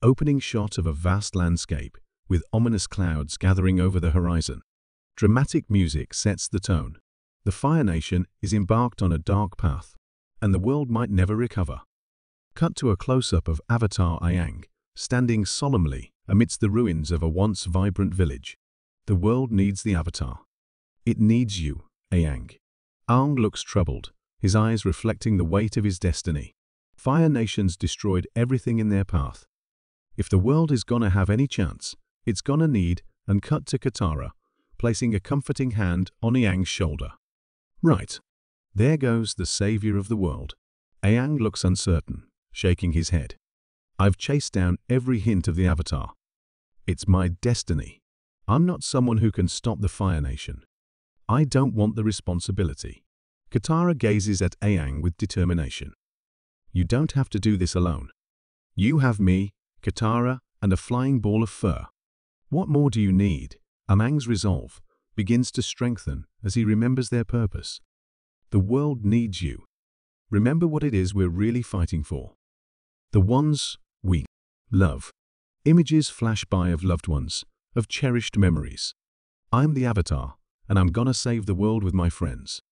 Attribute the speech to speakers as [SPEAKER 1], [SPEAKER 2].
[SPEAKER 1] Opening shot of a vast landscape, with ominous clouds gathering over the horizon. Dramatic music sets the tone. The Fire Nation is embarked on a dark path, and the world might never recover. Cut to a close-up of Avatar Aang, standing solemnly amidst the ruins of a once vibrant village. The world needs the Avatar. It needs you, Aang. Aang looks troubled, his eyes reflecting the weight of his destiny. Fire nations destroyed everything in their path. If the world is gonna have any chance, it's gonna need, and cut to Katara, placing a comforting hand on Aang's shoulder. Right. There goes the savior of the world. Aang looks uncertain, shaking his head. I've chased down every hint of the Avatar. It's my destiny. I'm not someone who can stop the Fire Nation. I don't want the responsibility. Katara gazes at Aang with determination. You don't have to do this alone. You have me, Katara, and a flying ball of fur. What more do you need? Aang's resolve begins to strengthen as he remembers their purpose. The world needs you. Remember what it is we're really fighting for. The ones we love. Images flash by of loved ones, of cherished memories. I'm the Avatar, and I'm gonna save the world with my friends.